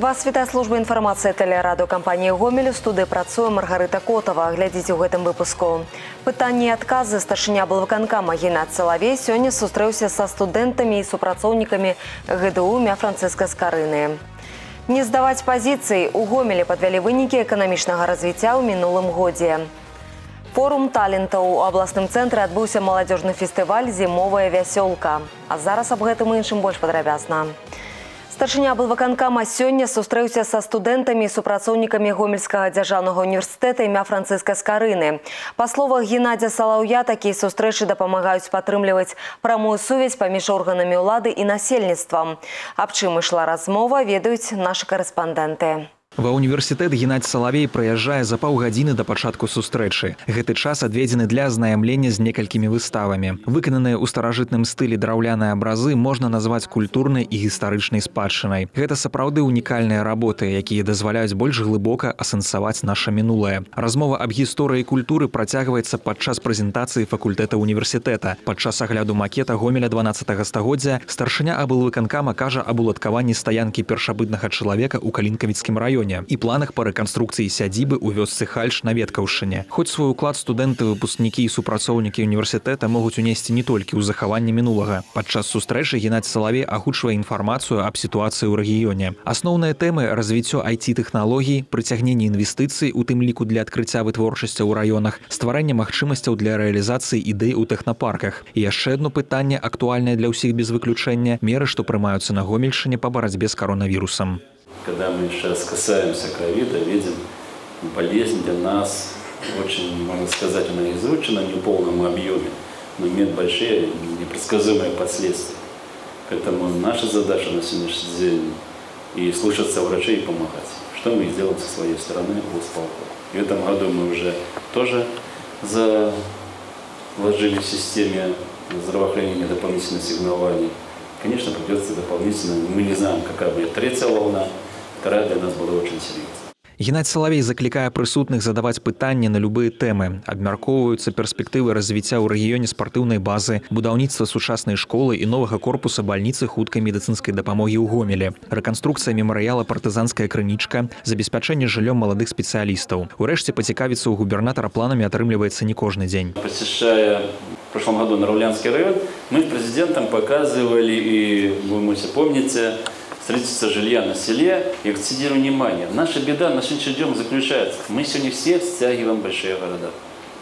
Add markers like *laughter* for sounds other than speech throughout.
Вас вітае служба інфармацыі тэлерадыокампаніі гомелю студы працуе Маргарыта Котава глядзіце ў гэтым выпуску. Пытанні і адказы старшыня блвыканкама Геннад Салавей сёння сустрэўся са студэнтамі і супрацоўнікамі ГДУ мя Францыска Скарыны. Не здаваць пазіцыі у гомелі падвялі вынікі эканамічнага развіцця ў мінулым годзе. Форум талентаў у абласным цэнтры адбыўся маладзёжны фестываль зімовая вясёлка. А зараз аб гэтым іншым больш падрабязна. Старшыня былваканкама сёння сустрэўся са студэнтамі і супрацоўнікамі гомельскага дзяржаўнага універсітэта імя францыска скарыны. Па словах геннадзя салаўя такія сустрэчы дапамагаюць падтрымліваць прамую сувязь паміж органамі ўлады і насельніцтвам. Аб чым ішла размова ведаюць нашы карэспандэнты. Ва універсітэт Геннадзь Салавей прыязджае за паўгадзіны да пачатку сустрэчы. Гэты час адведзены для знаямлення з некалькімі выставамі. Выкананыя ў старажытным стылі драўляныя абразы можна назваць культурнай і гістарычнай спадчынай. Гэта сапраўды унікальныя работы, якія дазваляюць больш глыбока асэнсаваць наша мінулае. Размова аб гісторыі культуры працягваецца падчас прэзентацыі факультэта універсітэта. Падчас агляду макета гомеля 12 стагоддзя старшыня абылвыканкама кажа аб уладкаванні стаянкі першабытнага чалавека ў калінкавіцкім раёне раёне і планах па рэканструкцыі сядзібы ў вёсцы хальш на веткаўшыне хоць свой уклад студэнты выпускнікі і супрацоўнікі універсітэта могуць унесці не толькі ў захаванне мінулага падчас сустрэчы геннадзь салавей агучвае інфармацыю аб сітуацыі ў рэгіёне асноўныя тэмы развіццё айти тэхналогій прыцягнення інвестыцый у тым ліку для адкрыцця вытворчасця ў раёнах стварэння магчымасцяў для рэалізацыі ідэй у тэхнапарках і яшчэ одно пытанне актуальнае для ўсіх без выключэння меры што прымаюцца на гомельшыне па барацьбе з каронавірусам когда мы сейчас касаемся ковида, видим болезнь для нас очень, можно сказать, она изучена в неполном объеме, но имеет большие непредсказуемые последствия. Поэтому наша задача на сегодняшний день и слушаться врачей и помогать. Что мы сделаем со своей стороны в И в этом году мы уже тоже заложили в системе здравоохранения дополнительных сигналований. Конечно, придется дополнительно, мы не знаем, какая будет третья волна, которая для нас была очень серьезна. Геннадзь Салавей заклікае прысутных задаваць пытанні на любыя тэмы. Абмяркоўваюцца перспектывы развіцця ў рэгіёне спартыўнай базы, будаўніцтва сучаснай школы і новага корпуса бальніцы хуткай медыцынскай дапамогі ў гомеле, рэканструкцыя мемарыяла партызанская крынічка, забеспячэнне жыллём маладых спецыялістаў. Урэшце пацікавіцца ў губернатара планамі атрымліваецца не кожны дзень. Посещая в прошлом году на Рулянский район, мы с президентом показывали, и вы можете помните, строительство жилья на селе и акцентирую внимание. Наша беда на сегодняшний день заключается, мы сегодня все стягиваем большие города.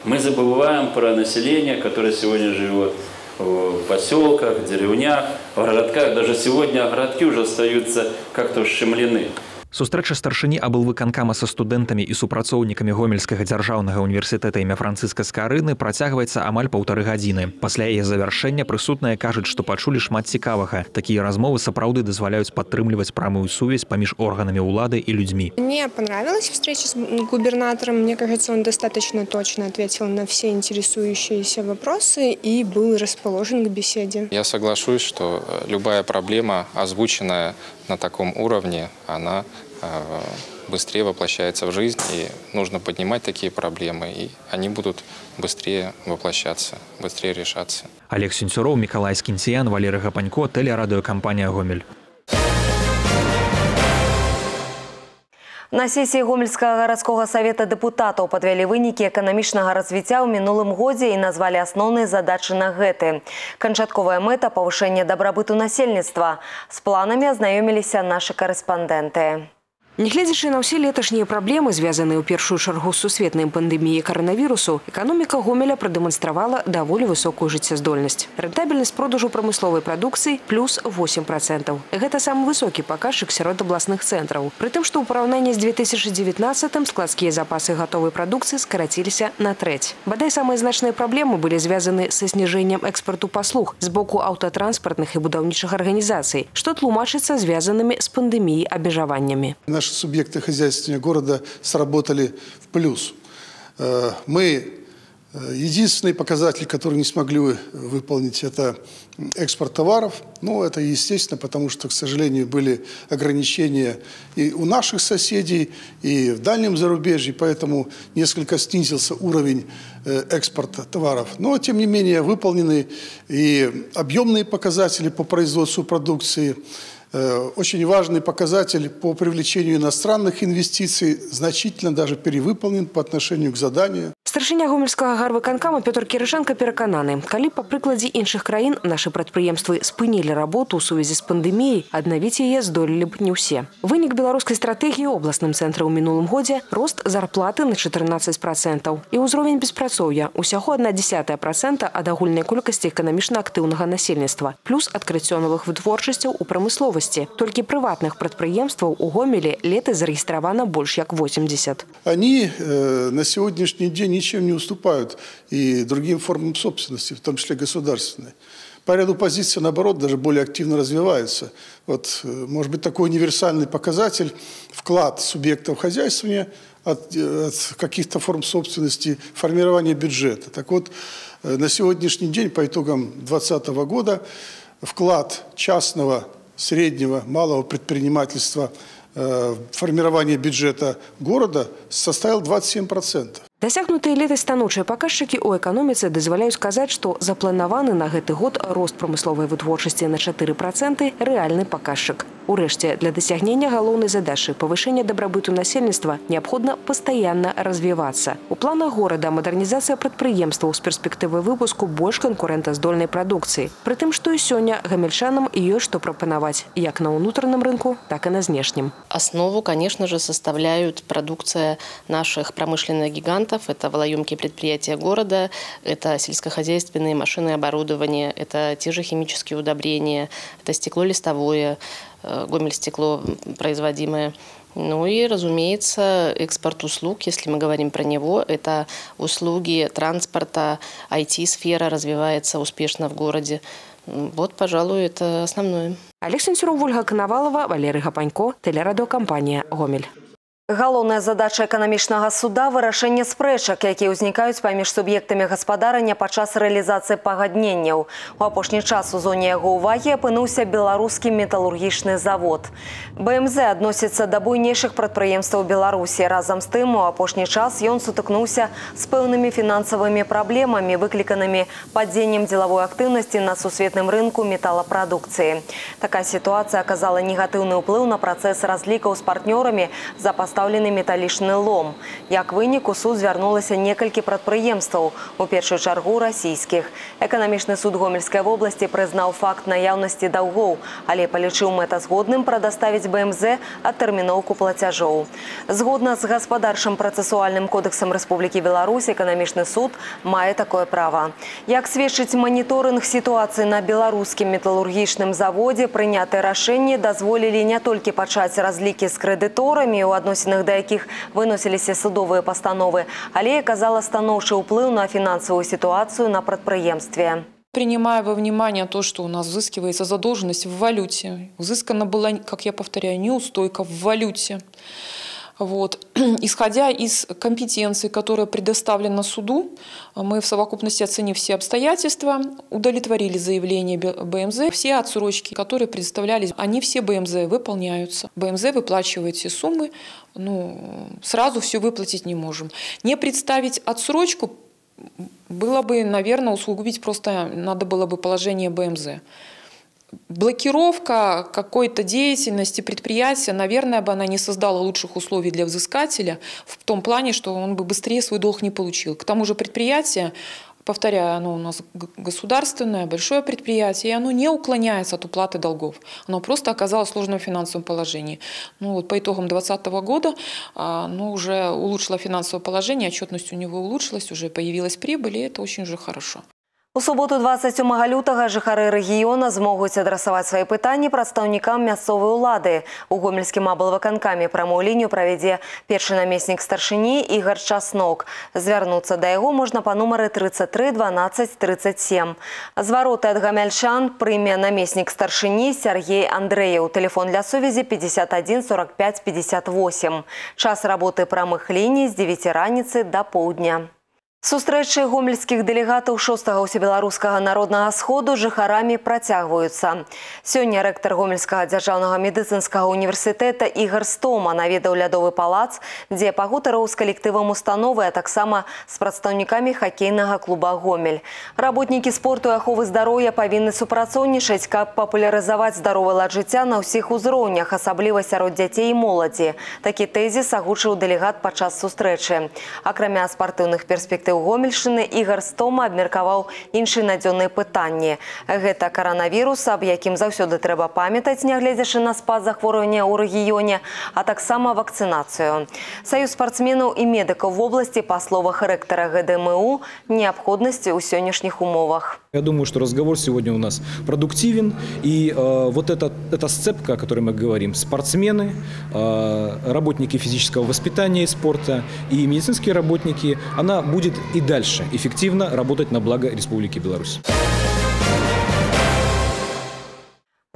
Мы забываем про население, которое сегодня живет в поселках, деревнях, в городках. Даже сегодня городки уже остаются как-то ущемлены Сустрэча старшыні абылвыканкама са студэнтамі і супрацоўнікамі гомельскага дзяржаўнага універсітэта імя францыска скарыны працягваецца амаль паўтары гадзіны. Пасля яе завяршэння прысутныя кажуць, што пачулі шмат цікавага. Такія размовы сапраўды дазваляюць падтрымліваць прамую сувязь паміж органамі ўлады і людзьмі. Мне понравилась встреча с губернатором. Мне кажется, он достаточно точно ответил на все интересующиеся вопросы и был расположен к беседе. Я соглашусь, что э, любая проблема, озвученная на таком уровне, она э, быстрее воплощается в жизнь, и нужно поднимать такие проблемы, и они будут быстрее воплощаться, быстрее решаться. Олег Сюнцюров, Миколай Скинсиян, Валерий Гапанько, телерадиокомпания «Гомель». На сесіі гомельскага гарадскога савета дэпутатаў падвялі вынікі эканамічнага развіцця ў мінулым годзе і назвалі асноўныя задачы на гэты. Канчатковая мэта павышэння дабрабыту насельніцтва. З планамі азнаёміліся нашы карэспандэнты. Нягледзячы на ўсе леташнія праблемы, звязаныя ў першую чаргу з сусветнай пандэміяй каранавірусу, эканоміка гомеля прадэманстравала даволі высокую жыццяздольнасць. Рэнтабельнасць продажу прамысловай прадукцыі плюс 8%. Гэта самы высокі паказчык сярод абласных цэнтраў. Прытым, што ў параўнанні з 2019 складскія запасы гатовай прадукцыі скараціліся на трэць. Бадай самыя значныя праблемы былі звязаны са зніжэннем экспарту паслуг з боку аўтатранспартных і будаўнічых арганізацый, што тлумачыцца звязанымі з пандэміяй абмежаваннямі. Наш субъекты хозяйствования города сработали в плюс. Э, мы э, Единственный показатель, который не смогли выполнить, это экспорт товаров. Ну, это естественно, потому что, к сожалению, были ограничения и у наших соседей, и в дальнем зарубежье, поэтому несколько снизился уровень э, экспорта товаров. Но, тем не менее, выполнены и объемные показатели по производству продукции, Очень важный показатель по привлечению иностранных инвестиций значительно даже перевыполнен по отношению к заданию. Старшыня гомельскага гарвыканкама Пётр Кірышенко перакананы, калі па прыкладзе іншых краін нашы прадпрыемствы спынілі работу ў сувязі з пандэміяй, аднавіць яе здолелі б не ўсе. Вынік беларускай стратэгіі ў абласным цэнтры ў мінулым годзе рост зарплаты на 14% і ўзровень беспрацоўя усяго 1,1% ад агульнай колькасці эканамічна актыўнага насельніцтва, плюс адкрыццё новых вытворчасцяў у прамысловасці. Толькі прыватных прадпрыемстваў у гомелі лета зарэгістравана больш як 80. Они э, на сегодняшний день ничем не уступают и другим формам собственности, в том числе государственной. По ряду позиций, наоборот, даже более активно развиваются. Вот, э, может быть, такой универсальный показатель – вклад субъектов хозяйствования от, э, от каких-то форм собственности, формирование бюджета. Так вот, э, на сегодняшний день, по итогам 2020 года, вклад частного, среднего, малого предпринимательства э, формирование бюджета города составил 27%. Дасягнутыя летась станоўчыя паказчыкі ў эканоміцы дазваляюць сказаць, што запланаваны на гэты год рост прамысловай вытворчасці на 4 проценты рэальны паказчык. Урэшце, для дасягнення галоўнай задачы павышэння дабрабыту насельніцтва неабходна пастаянна развівацца. У планах горада мадэрнізацыя прадпрыемстваў з перспектывы выпуску больш канкурэнтаздольнай прадукцыі. Прытым, што і сёння гамельчанам ёсць што прапанаваць як на ўнутраным рынку, так и на знешнім. Основу, конечно же, составляют продукция наших промышленных гигантов. это волоемкие предприятия города, это сельскохозяйственные машины оборудование, это те же химические удобрения, это стекло листовое, э, гомель-стекло производимое. Ну и, разумеется, экспорт услуг, если мы говорим про него, это услуги транспорта, IT-сфера развивается успешно в городе. Вот, пожалуй, это основное. Олег Сенцюров, Ольга Коновалова, Валерий Гапанько, телерадиокомпания «Гомель». Галоўная задача эканамічнага суда вырашэнне спрэчак, якія ўзнікаюць паміж суб'ектамі гаспадарання падчас рэалізацыі пагадненняў. У апошні час у зоне яго ўвагі апынуўся беларускі металургічны завод. БМЗ адносіцца да буйнейшых прадпрыемстваў Беларусі. Разам з тым у апошні час ён сутыкнуўся з пэўнымі фінансавымі праблемамі, выкліканымі падзеннем дзелавой актыўнасці на сусветным рынку металапрадукцыі. Такая сітуацыя аказала негатыўны ўплыў на працэс разлікаў з партнёрамі за пастав пастаўлены металічны лом. Як вынік у суд звярнулася некалькі прадпрыемстваў, у першую чаргу расійскіх. Эканамічны суд гомельскай вобласці прызнаў факт наяўнасці даўгоў, але палічыў мэтазгодным прадаставіць БМЗ адтэрміноўку плацяжоў. Згодна з гаспадарчым працэсуальным кодэксам Рэспублікі Беларусь эканамічны суд мае такое права. Як сведчыць маніторынг сітуацыі на беларускім металургічным заводзе, прынятыя рашэнні дазволілі не толькі пачаць разлікі з крэдыторамі у адносінах адносінах да якіх выносіліся судовыя пастановы, але аказала станоўчы ўплыў на фінансавую сітуацыю на прадпрыемстве. Принимая во внимание то, что у нас взыскивается задолженность в валюте, взыскана была, как я повторяю, неустойка в валюте. Вот. *clears throat* Исходя из компетенции, которая предоставлена суду, мы в совокупности оценив все обстоятельства, удовлетворили заявление БМЗ. Все отсрочки, которые предоставлялись, они все БМЗ выполняются. БМЗ выплачивает все суммы, ну, сразу все выплатить не можем. Не представить отсрочку было бы, наверное, усугубить просто надо было бы положение БМЗ блокировка какой-то деятельности предприятия, наверное, бы она не создала лучших условий для взыскателя в том плане, что он бы быстрее свой долг не получил. К тому же предприятие, повторяю, оно у нас государственное, большое предприятие, и оно не уклоняется от уплаты долгов. Оно просто оказалось в сложном финансовом положении. Ну, вот по итогам 2020 года ну, уже улучшило финансовое положение, отчетность у него улучшилась, уже появилась прибыль, и это очень уже хорошо. У суботу 27 лютага жыхары рэгіёна змогуць адрасаваць свае пытанні прадстаўнікам мясцовай улады. У гомельскім аблваканкаме прамую лінію правядзе першы намеснік старшыні Ігар Часнок. Звярнуцца да яго можна па нумары 33 12 37. Звароты ад гамяльчан прыме намеснік старшыні Сергей Андрэяў. Тэлефон для сувязі 51 45 58. Час работы прамых ліній з 9 раніцы да поўдня. Сустрэчы гомельскіх дэлегатаў шостага ўсебеларускага народнага сходу з жыхарамі працягваюцца. Сёння рэктар гомельскага дзяржаўнага медыцынскага універсітэта Ігар Стома наведаў лядовы палац, дзе пагутараў з калектывам установы, а таксама з прадстаўнікамі хакейнага клуба Гомель. Работнікі спорту і аховы здароўя павінны супрацоўнічаць, каб папулярызаваць здаровы лад жыцця на ўсіх узроўнях, асабліва сярод дзяцей і моладзі. Такі тэзіс агучыў дэлегат падчас сустрэчы. Акрамя спартыўных перспектыў у гомельшчыны ігар стома абмеркаваў іншыя надзённыя пытанні гэта каранавірус аб якім заўсёды трэба памятаць нягледзячы на спад захворвання ў рэгіёне а таксама вакцынацыю саюз спартсменаў і медыкаў вобласці па словах рэктара гдму неабходнасці ў сённяшніх умовах Я думаю, что разговор сегодня у нас продуктивен. И э, вот эта, эта сцепка, о которой мы говорим, спортсмены, э, работники физического воспитания и спорта и медицинские работники, она будет и дальше эффективно работать на благо Республики Беларусь.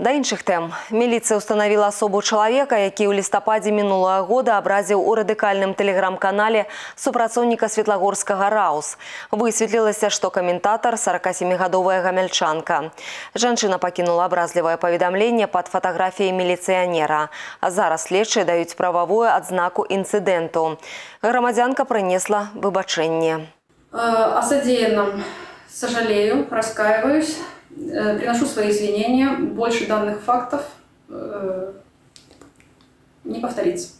Да іншых тэм. Міліцыя ўстанавіла асобу чалавека, які ў лістападзе мінулага года абразіў у радыкальным тэлеграм-канале супрацоўніка светлагорскага раус. Высветлілася, што каментатар 47гадовая гамяльчанка. Жанчына пакінула абразлівае паведамленне пад фатаграфіяй міліцыянера. А зараз следчыя даюць прававую адзнаку інцыдэнту. Грамадзянка прынесла выбачэнне. О содеянном сожалею, раскаиваюсь. Э, приношу свои извинения. Больше данных фактов э, не повторится.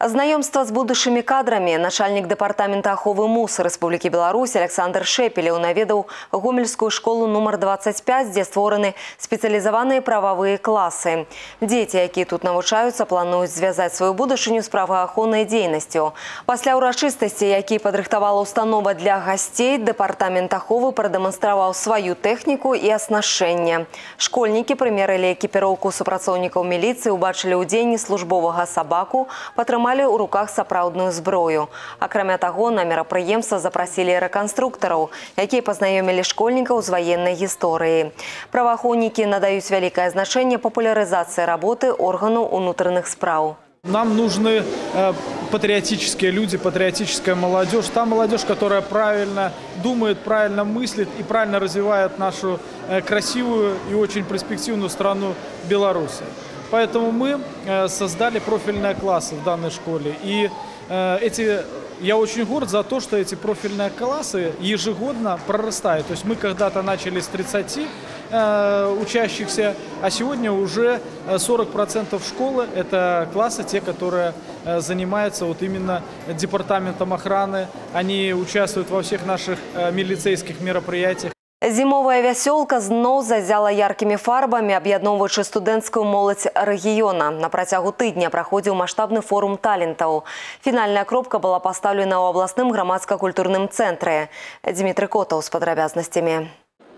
Знаёмства з будучымі кадрамі начальнік дэпартамента аховы мус Рэспублікі Беларусь Александр Шэпелеў наведаў гомельскую школу нумар 25, дзе створаны спецыялізаваныя прававыя класы. Дзеці, якія тут навучаюцца, плануюць звязаць сваю будучыню з праваахоўнай дзейнасцю. Пасля ўрачыстасці, які падрыхтавала установа для гасцей, дэпартамент аховы прадэманстраваў сваю тэхніку і аснашэнне. Школьнікі прымерылі экіпіроўку супрацоўнікаў міліцыі, убачылі ўдзенні службовага сабаку, патрымалі атрымалі ў руках сапраўдную зброю. Акрамя таго, на мерапрыемства запрасілі рэканструктараў, якія пазнаёмілі школьнікаў з ваеннай гісторыі. Праваахоўнікі надаюць вялікае значэнне папулярызацыі работы органу ўнутраных спраў. Нам нужны э, патриотические люди, патриотическая молодежь. Та молодежь, которая правильно думает, правильно мыслит и правильно развивает нашу э, красивую и очень перспективную страну Беларуси. Поэтому мы э, создали профильные классы в данной школе. И э, эти, я очень горд за то, что эти профильные классы ежегодно прорастают. То есть мы когда-то начали с 30 э, учащихся, а сегодня уже 40% школы – это классы, те, которые занимаются вот именно департаментом охраны. Они участвуют во всех наших милицейских мероприятиях. Зімовая вясёлка зноў зазяла яркімі фарбамі, аб'ядноўваючы студэнцкую моладзь рэгіёна. На працягу тыдня праходзіў маштабны форум талентаў. Фінальная кропка была пастаўлена ў абласным грамадска-культурным цэнтры. Дмітрый Котаў з падрабязнасцямі.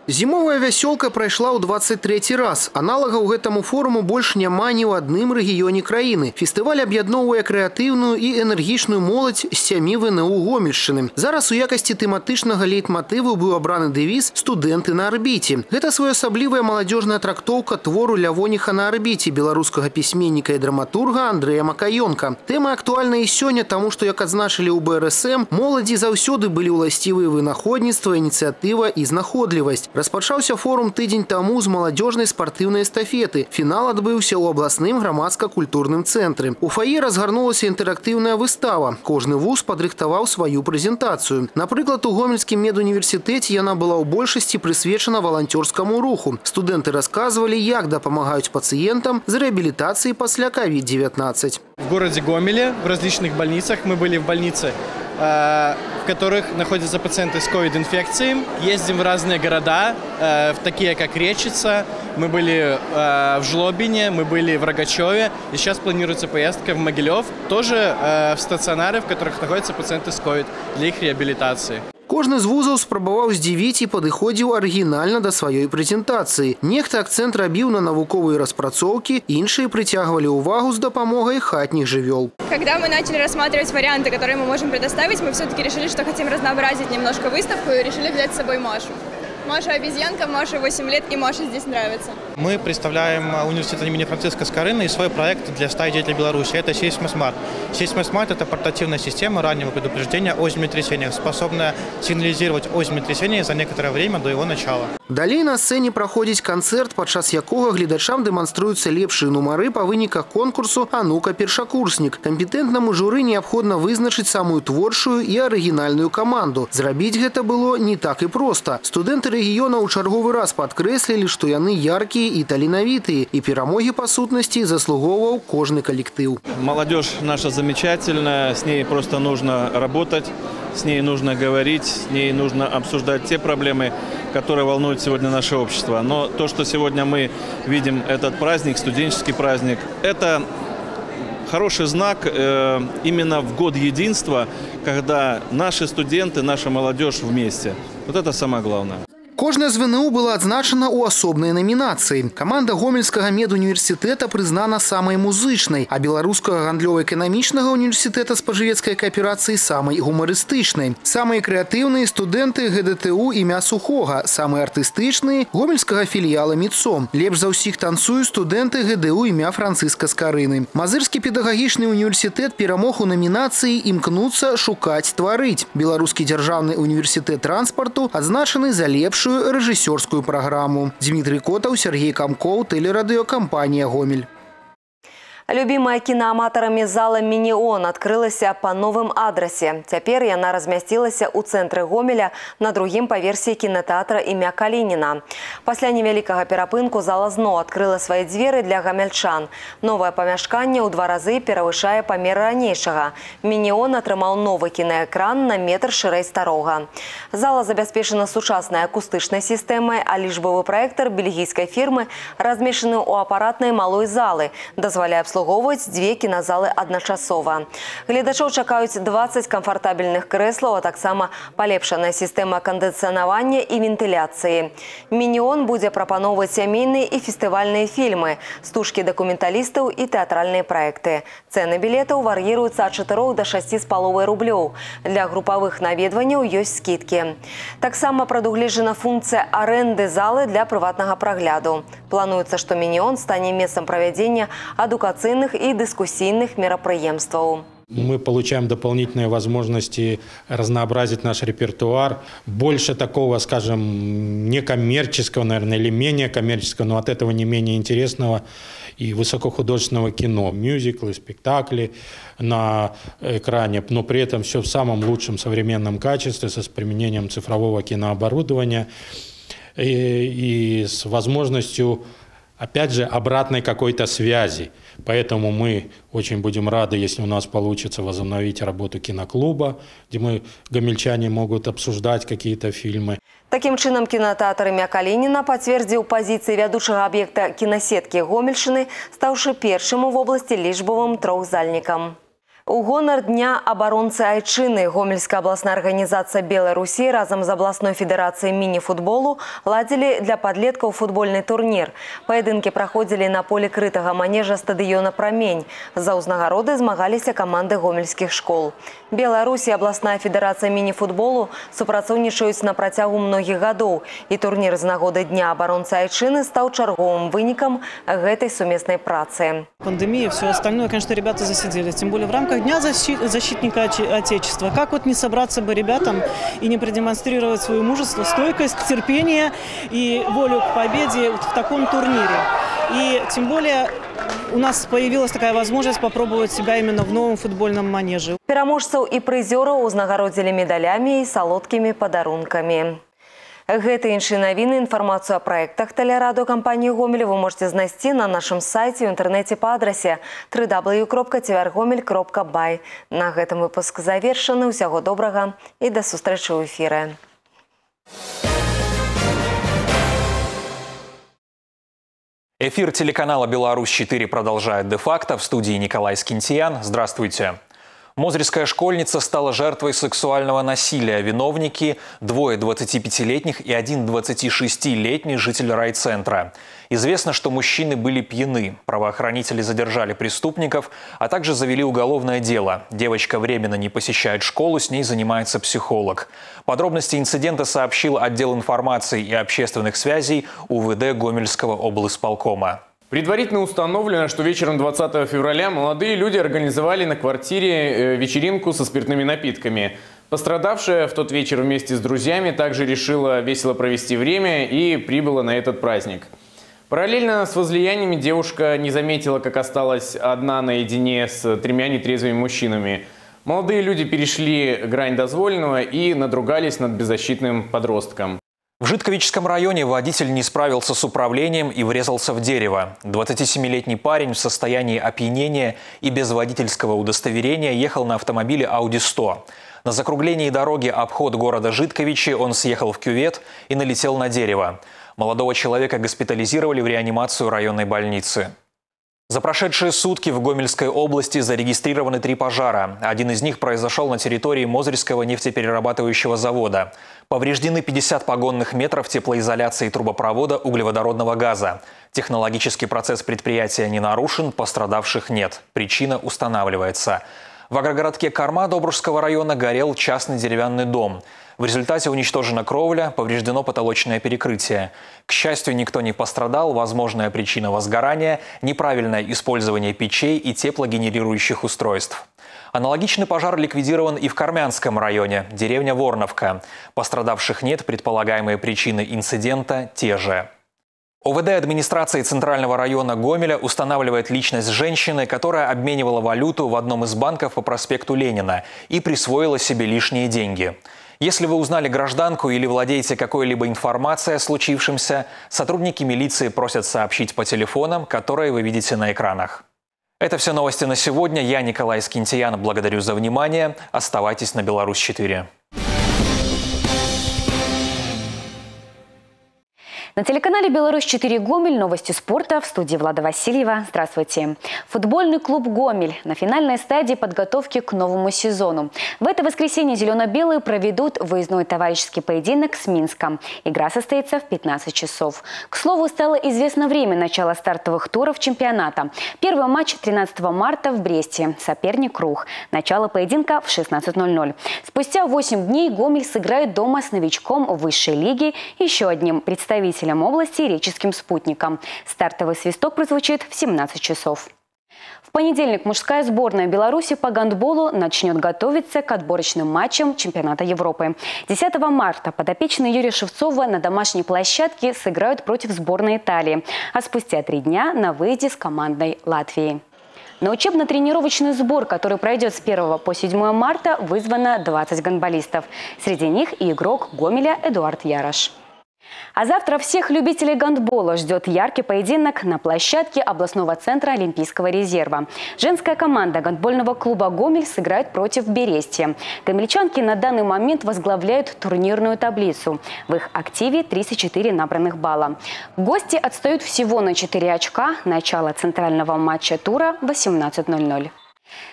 Зімовая вясёлка прайшла ў 23 раз. Аналагаў гэтаму форуму больш няма ні ў адным рэгіёне краіны. Фестываль аб'ядноўвае крэатыўную і энергічную моладзь з сямі ВНУ гомельшчыны. Зараз у якасці тэматычнага лейтматыву быў абраны дэвіз студэнты на арбіце. Гэта своеасаблівая маладзёжная трактоўка твору лявоніха на арбіце беларускага пісьменніка і драматурга Андрэя Макаёнка. Тэма актуальна і сёння, таму што як адзначылі ў БРСМ, моладзі заўсёды былі ўласцівыя вынаходніцтва, ініцыятыва і знаходлівасць. Распачаўся форум тыдзень таму з маладзёжнай спартыўнай эстафеты. Фінал адбыўся ў абласным грамадска-культурным цэнтры. У фае разгарнулася інтэрактыўная выстава. Кожны вуз падрыхтаваў сваю прэзентацыю. Напрыклад, у гомельскім медуніверсітэце яна была ў большасці прысвечана валанцёрскаму руху. Студэнты расказвалі, як дапамагаюць пацыентам з рэабілітацыі пасля COVID-19. В городе Гомеле, в различных больницах, мы были в больнице Э, в которых находятся пациенты с COVID-инфекцией. Ездим в разные города, э, в такие как Речица, мы были э, в Жлобине, мы были в Рогачеве, и сейчас планируется поездка в Могилев, тоже в стационары, в которых находятся пациенты с COVID для их реабилитации. Кожны з вузаў спрабаваў здзівіць і падыходзіў арыгінальна да сваёй прэзентацыі. Нехта акцэнт рабіў на навуковыя распрацоўкі, іншыя прыцягвалі ўвагу з дапамогай хатніх жывёл. Когда мы начали рассматривать варианты, которые мы можем предоставить, мы все-таки решили, что хотим разнообразить немножко выставку и решили взять с собой Машу. Маша обезьянка, Маше 8 лет, и Маше здесь нравится. Мы представляем а, университет имени Франциска Скорына и свой проект для стаи деятелей Беларуси. Это Сейсмосмарт. Сейсмосмарт – это портативная система раннего предупреждения о землетрясениях, способная сигнализировать о землетрясении за некоторое время до его начала. Далей на сцэне праходзіць канцэрт, падчас якога гледачам дэманструюцца лепшыя нумары па выніках конкурсу «Анука першакурснік». Кампетэнтнаму журы неабходна вызначыць самую творчую і арыгінальную каманду. Зрабіць гэта было не так і проста. Студэнты рэгіёна ў чарговы раз падкрэслілі, што яны яркія і таленавітыя, і перамогі па сутнасці заслугоўваў кожны калектыў. Молодежь наша замечательная, с ней просто нужно работать, с ней нужно говорить, с ней нужно обсуждать те проблемы, которые волнуют сегодня наше общество. Но то, что сегодня мы видим этот праздник, студенческий праздник, это хороший знак э, именно в год единства, когда наши студенты, наша молодежь вместе. Вот это самое главное. Кожная з ВНУ была адзначана ў асобнай намінацыі. Каманда гомельскага медуніверсітэта прызнана самай музычнай, а беларускага гандлёва-эканамічнага універсітэта спажывецкай кааперацыі самай гумарыстычнай. Самыя крэатыўныя студэнты ГДТУ імя Сухога, самыя артыстычныя гомельскага філіяла МІЦО. Лепш за ўсіх танцуюць студэнты ГДУ імя Францыска Скарыны. Мазырскі педагагічны універсітэт перамог у намінацыі імкнуцца шукаць тварыць. Беларускі дзяржаўны універсітэт транспарту адзначаны за лепшую лепшую рэжысёрскую праграму. Дмітрий Котаў, Сергей Камкоў, тэлерадыёкампанія Гомель. Любимая киноаматарамі зала «Мініон» адкрылася па новым адрасе. Цяпер яна размясцілася ў цэнтры Гомеля на другім паверсе кінотэатра імя Калініна. Пасля невялікага перапынку зала зноў адкрыла свае дзверы для гамяльчан. Новае памяшканне ў два разы перавышае памер ранейшага. «Мініон» атрымаў новы кінаэкран на метр шырэй старога. Зала забяспечана сучаснай акустычнай сістэмай, а лічбовы праектар бельгійскай фірмы размешчаны ў апаратнай малой залы, дазваляе абслугоўваць абслугоўваць дзве кіназалы адначасова. Гледачоў чакаюць 20 камфартабельных крэслаў, а таксама палепшаная сістэма кандыцыянавання і вентыляцыі. Мініон будзе прапаноўваць сямейныя і фестывальныя фільмы, стужкі дакументалістаў і тэатральныя праекты. Цэны білетаў вар'іруюцца ад 4 до 6 з паловай рублёў. Для групавых наведванняў ёсць скідкі. Таксама прадугледжана функцыя арэнды залы для прыватнага прагляду. Плануецца, што мініон стане месцам правядзення адукацыйных и дискуссийных мероприемствов. Мы получаем дополнительные возможности разнообразить наш репертуар. Больше такого, скажем, некоммерческого, наверное, или менее коммерческого, но от этого не менее интересного и высокохудожественного кино. Мюзиклы, спектакли на экране, но при этом все в самом лучшем современном качестве, с применением цифрового кинооборудования и, и с возможностью опять же, обратной какой-то связи. Поэтому мы очень будем рады, если у нас получится возобновить работу киноклуба, где мы, гомельчане, могут обсуждать какие-то фильмы. Таким чынам кінотэатр імя Калініна пацвердзіў пазіцыі вядучага аб'екта кінасеткі Гомельшчыны, стаўшы першым у вобласці лічбавым трохзальнікам. У гонар дня абаронцы айчыны гомельская абласная арганізацыя Беларусі разам з абласной федэрацыяй міні-футболу ладзілі для падлеткаў футбольны турнір. Паядынкі праходзілі на поле крытага манежа стадыёна прамень. За ўзнагароды змагаліся каманды гомельскіх школ. Беларусі абласная федэрацыя міні-футболу супрацоўнічаюць на працягу многіх гадоў. І турнір з нагоды дня абаронцы айчыны стаў чарговым вынікам гэтай сумеснай працы. Пандемия, все остальное, конечно, ребята засиделись. Тем более в рамках Дня защитника Отечества. Как вот не собраться бы ребятам и не продемонстрировать свое мужество, стойкость, терпение и волю к победе вот в таком турнире. И тем более у нас появилась такая возможность попробовать себя именно в новом футбольном манеже. Пераможцаў і прызёраў узнагародзілі медалямі і салодкімі падарункамі. Гэты іншыя навіны інфармацыю о праектах тэлерадыокампаніі Гомель вы можете знайсці на нашым сайце ў інтэрнэце па адрасе www.tvrgomель.бай. На гэтым выпуск завершаны. Усяго добрага і да сустрэчы ў эфіры. Эфир телеканала «Беларусь-4» продолжает де-факто. В студии Николай Скинтиян. Здравствуйте. Мозырская школьница стала жертвой сексуального насилия. Виновники – двое 25-летних и один 26-летний житель райцентра. Известно, что мужчины были пьяны. Правоохранители задержали преступников, а также завели уголовное дело. Девочка временно не посещает школу, с ней занимается психолог. Подробности инцидента сообщил отдел информации и общественных связей УВД Гомельского облсполкома. Предварительно установлено, что вечером 20 февраля молодые люди организовали на квартире э, вечеринку со спиртными напитками. Пострадавшая в тот вечер вместе с друзьями также решила весело провести время и прибыла на этот праздник. Параллельно с возлияниями девушка не заметила, как осталась одна наедине с тремя нетрезвыми мужчинами. Молодые люди перешли грань дозволенного и надругались над беззащитным подростком. В Житковическом районе водитель не справился с управлением и врезался в дерево. 27-летний парень в состоянии опьянения и без водительского удостоверения ехал на автомобиле Audi 100. На закруглении дороги обход города Житковичи он съехал в кювет и налетел на дерево. Молодого человека госпитализировали в реанимацию районной больницы. За прошедшие сутки в Гомельской области зарегистрированы три пожара. Один из них произошел на территории Мозырского нефтеперерабатывающего завода. Повреждены 50 погонных метров теплоизоляции трубопровода углеводородного газа. Технологический процесс предприятия не нарушен, пострадавших нет. Причина устанавливается. В агрогородке Карма Добружского района горел частный деревянный дом. В результате уничтожена кровля, повреждено потолочное перекрытие. К счастью, никто не пострадал. Возможная причина возгорания – неправильное использование печей и теплогенерирующих устройств. Аналогичный пожар ликвидирован и в Кармянском районе, деревня Ворновка. Пострадавших нет, предполагаемые причины инцидента те же. ОВД администрации Центрального района Гомеля устанавливает личность женщины, которая обменивала валюту в одном из банков по проспекту Ленина и присвоила себе лишние деньги. Если вы узнали гражданку или владеете какой-либо информацией о случившемся, сотрудники милиции просят сообщить по телефонам, которые вы видите на экранах. Это все новости на сегодня. Я Николай Скинтиян. Благодарю за внимание. Оставайтесь на Беларусь-4. На телеканале «Беларусь-4 Гомель» новости спорта в студии Влада Васильева. Здравствуйте. Футбольный клуб «Гомель» на финальной стадии подготовки к новому сезону. В это воскресенье «Зелено-белые» проведут выездной товарищеский поединок с Минском. Игра состоится в 15 часов. К слову, стало известно время начала стартовых туров чемпионата. Первый матч 13 марта в Бресте. Соперник «Рух». Начало поединка в 16.00. Спустя 8 дней «Гомель» сыграет дома с новичком высшей лиги, еще одним представителем жителям области реческим спутником. Стартовый свисток прозвучит в 17 часов. В понедельник мужская сборная Беларуси по гандболу начнет готовиться к отборочным матчам чемпионата Европы. 10 марта подопечные Юрия Шевцова на домашней площадке сыграют против сборной Италии, а спустя три дня на выезде с командой Латвии. На учебно-тренировочный сбор, который пройдет с 1 по 7 марта, вызвано 20 гандболистов. Среди них и игрок Гомеля Эдуард Ярош. А завтра всех любителей гандбола ждет яркий поединок на площадке областного центра Олимпийского резерва. Женская команда гандбольного клуба «Гомель» сыграет против Берестия. Гомельчанки на данный момент возглавляют турнирную таблицу. В их активе 34 набранных балла. Гости отстают всего на 4 очка. Начало центрального матча тура 18.00.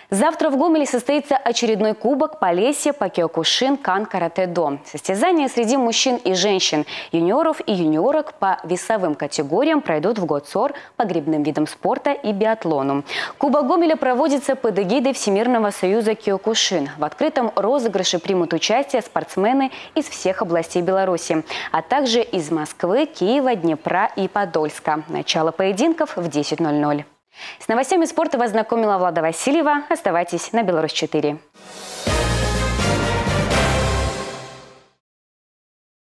Завтра в Гомеле состоится очередной кубок Полесье по Киокушин Кан Карате До. Состязания среди мужчин и женщин, юниоров и юниорок по весовым категориям пройдут в Гоцор по грибным видам спорта и биатлону. Кубок Гомеля проводится под эгидой Всемирного союза Киокушин. В открытом розыгрыше примут участие спортсмены из всех областей Беларуси, а также из Москвы, Киева, Днепра и Подольска. Начало поединков в 10.00. С новостями спорта вас знакомила Влада Васильева. Оставайтесь на Беларусь-4.